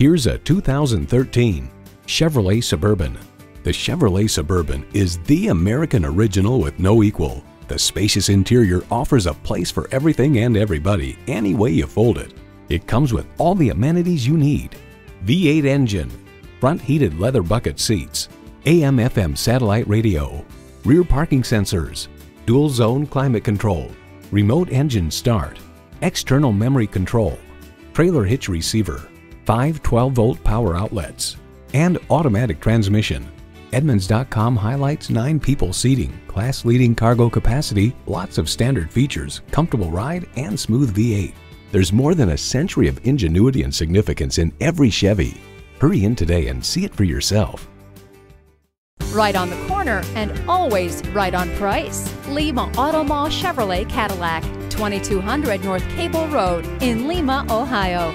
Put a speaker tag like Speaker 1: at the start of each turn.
Speaker 1: Here's a 2013 Chevrolet Suburban. The Chevrolet Suburban is the American original with no equal. The spacious interior offers a place for everything and everybody, any way you fold it. It comes with all the amenities you need. V8 engine, front heated leather bucket seats, AM FM satellite radio, rear parking sensors, dual zone climate control, remote engine start, external memory control, trailer hitch receiver, five 12 volt power outlets, and automatic transmission. Edmunds.com highlights nine people seating, class leading cargo capacity, lots of standard features, comfortable ride, and smooth V8. There's more than a century of ingenuity and significance in every Chevy. Hurry in today and see it for yourself.
Speaker 2: Right on the corner and always right on price. Lima Auto Mall Chevrolet Cadillac, 2200 North Cable Road in Lima, Ohio.